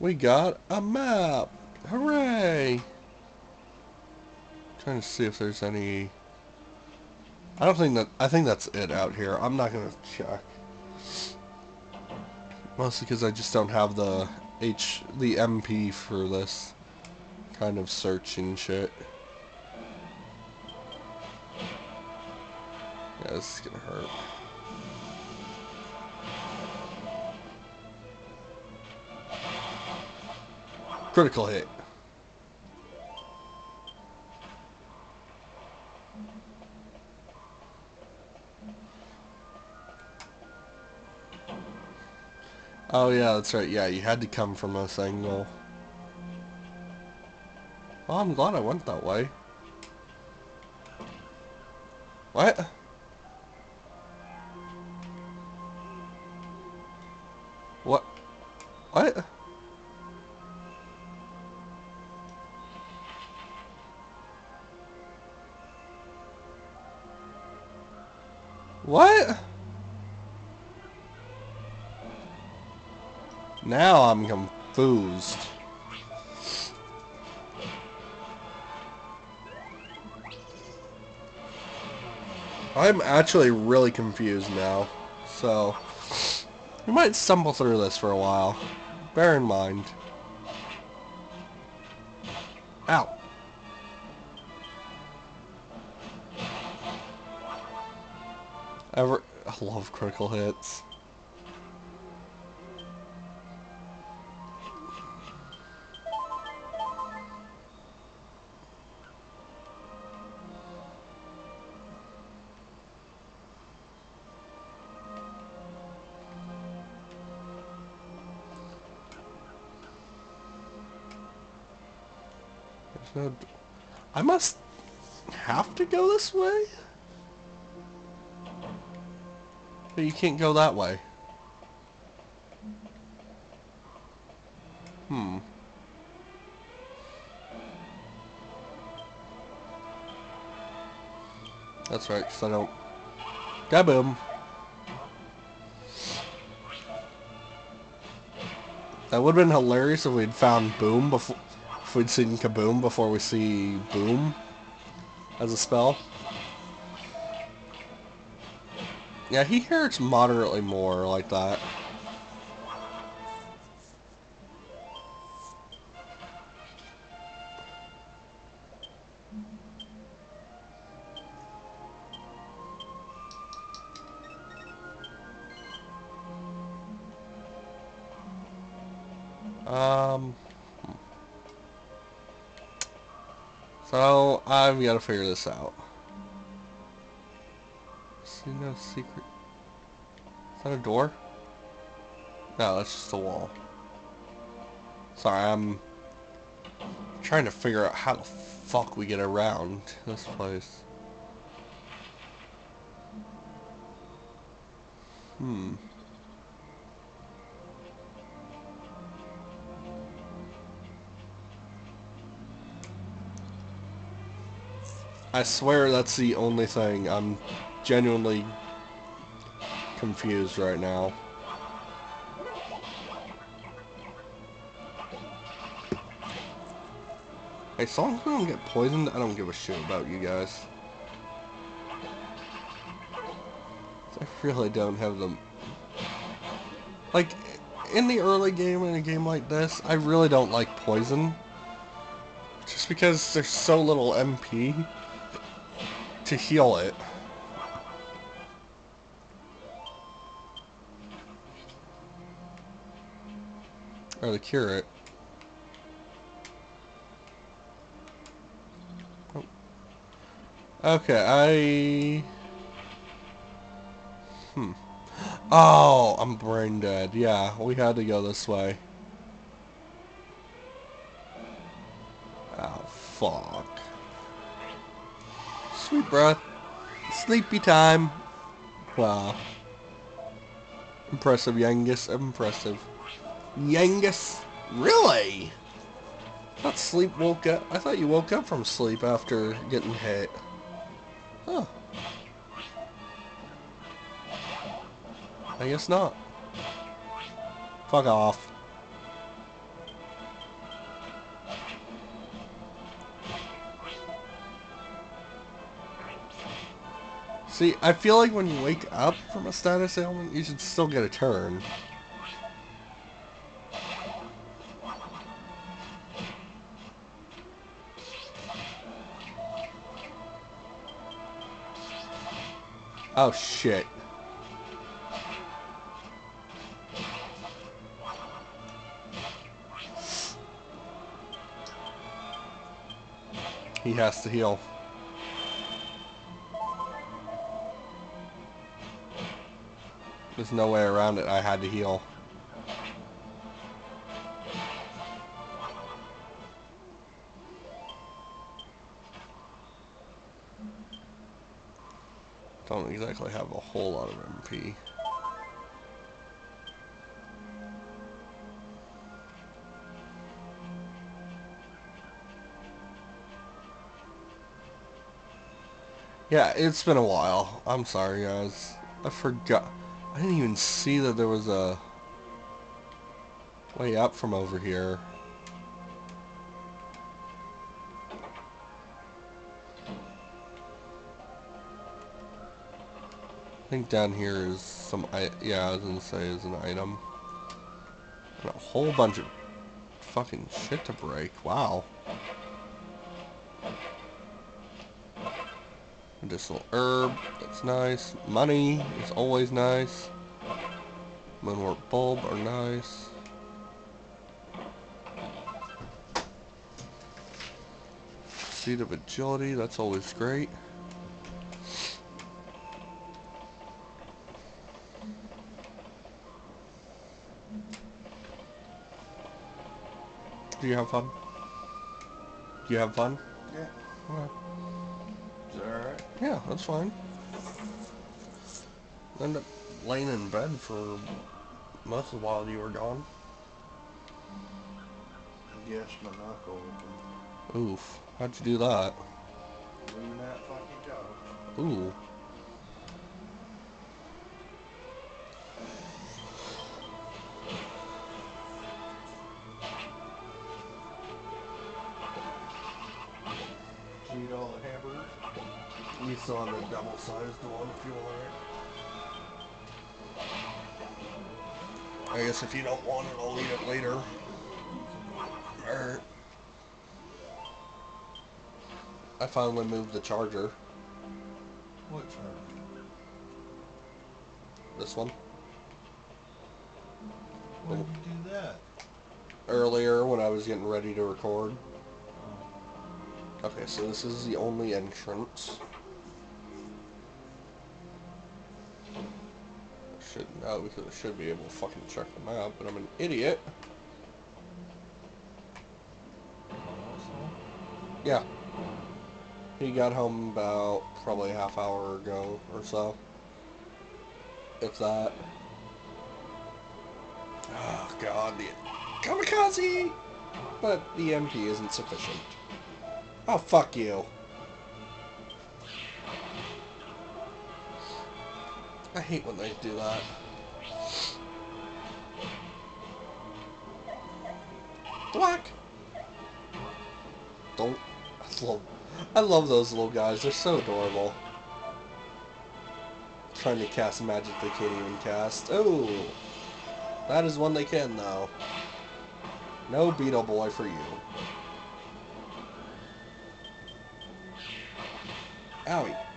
We got a map! Hooray! Trying to see if there's any... I don't think that... I think that's it out here. I'm not gonna check. Mostly because I just don't have the H... the MP for this kind of searching shit. Yeah, this is gonna hurt. Critical hit. Oh yeah, that's right. Yeah, you had to come from this angle. Oh, I'm glad I went that way. What? What? What? What? Now I'm confused. I'm actually really confused now. So, we might stumble through this for a while. Bear in mind. Ow. Ever, I love critical hits. I must have to go this way? But you can't go that way. Hmm. That's right, because I don't... Kaboom! That would have been hilarious if we'd found Boom before... If we'd seen Kaboom before we see Boom as a spell. Yeah, he hurts moderately more like that. Um... So, I've got to figure this out. See no secret... Is that a door? No, that's just a wall. Sorry, I'm trying to figure out how the fuck we get around this place. Hmm. I swear that's the only thing. I'm genuinely confused right now. Hey, as long as we don't get poisoned, I don't give a shit about you guys. I really don't have them. Like, in the early game, in a game like this, I really don't like poison. Just because there's so little MP to heal it. Or to cure it. Oh. Okay, I... Hmm. Oh, I'm brain dead. Yeah, we had to go this way. Oh, fuck. Sweet breath. Sleepy time. Wow. Impressive, Yangus. Impressive. Yangus. Really? Not sleep woke up. I thought you woke up from sleep after getting hit. Huh. I guess not. Fuck off. See, I feel like when you wake up from a status ailment, you should still get a turn. Oh shit. He has to heal. There's no way around it. I had to heal. Exactly have a whole lot of MP. Yeah, it's been a while. I'm sorry, guys. I forgot. I didn't even see that there was a way up from over here. Think down here is some, I yeah, I was gonna say is an item. And a whole bunch of fucking shit to break. Wow. Medicinal herb, that's nice. Money is always nice. Moonwort bulb are nice. Seed of agility, that's always great. Do you have fun? Do you have fun? Yeah. Okay. Is that alright? Yeah, that's fine. End up laying in bed for most of the while you were gone. Yes, my knuckle. Oof. How'd you do that? Doing that fucking job. Ooh. You have a double-sized one if you want it. I guess if you don't want it, I'll eat it later. Alright. I finally moved the charger. What charger? This one. When did you do that? Earlier when I was getting ready to record. Okay, so this is the only entrance. Should know because I should be able to fucking check the map, but I'm an idiot. Yeah. He got home about probably a half hour ago or so. If that. Oh god, the kamikaze! But the MP isn't sufficient. Oh, fuck you. I hate when they do that. Black! Don't. I love, I love those little guys. They're so adorable. Trying to cast magic they can't even cast. Oh! That is one they can, though. No Beetle Boy for you. Owie.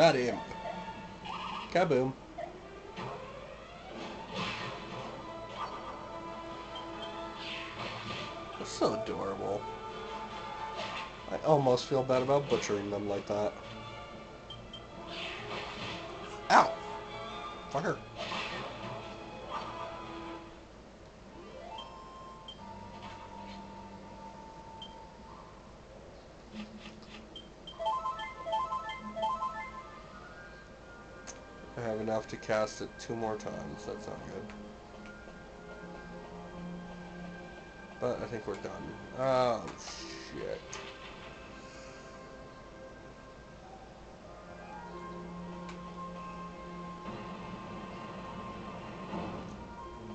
Bad imp. Kaboom. They're so adorable. I almost feel bad about butchering them like that. Ow! Fucker. Enough to cast it two more times. That's not good. But I think we're done. Oh, shit.